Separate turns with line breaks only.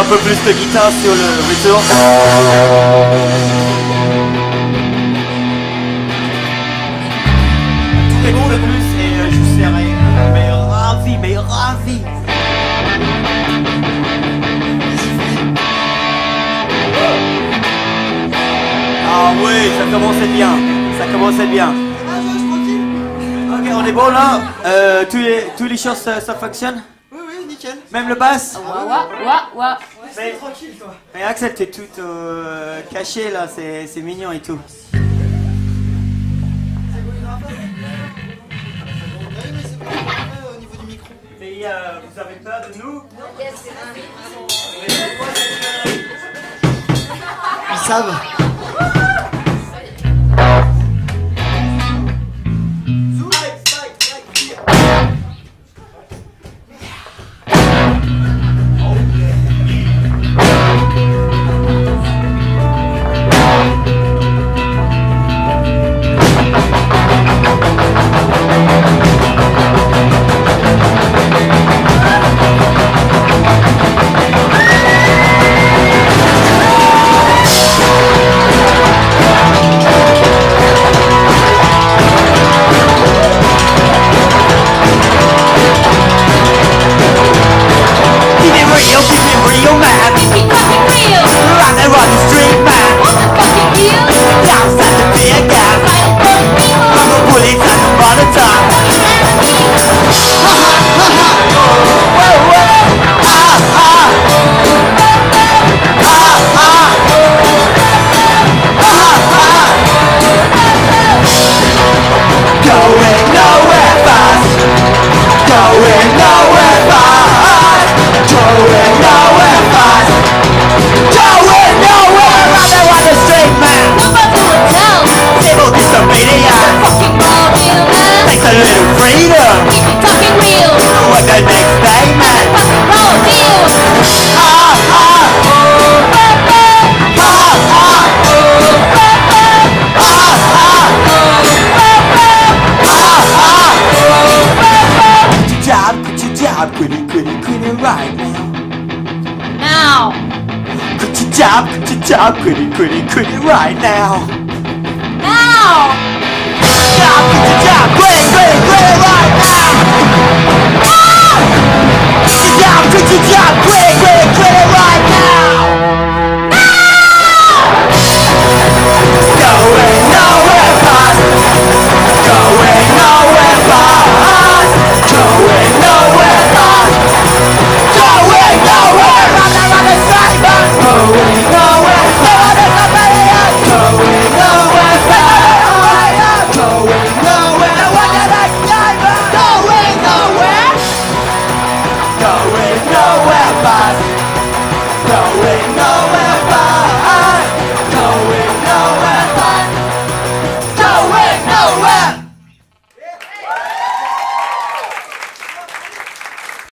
un peu plus de guitare sur le retour. Et pour le plus, et euh, je serai mais ravi, mais ravi. Ah oui, ça commençait bien, ça commençait bien. Ok, on est bon là euh, tous, les, tous les choses ça, ça fonctionne?
Nickel.
Même le basse
Ouah, ouah, ouah, ouah.
mais,
Tranquille, quoi.
mais Axel, t'es tout euh, caché là, c'est c'est mignon et tout.
Oui, mais c'est pas grave, au niveau du micro.
Mais euh, vous avez peur de nous
Ils savent.
Job, quit it, quit it, quit it right now.
Now.
Quit your job, quit your job, quit it, quit it, quit it right now.
Now.
Job, quit your job, quit it, quit it, quit it right now.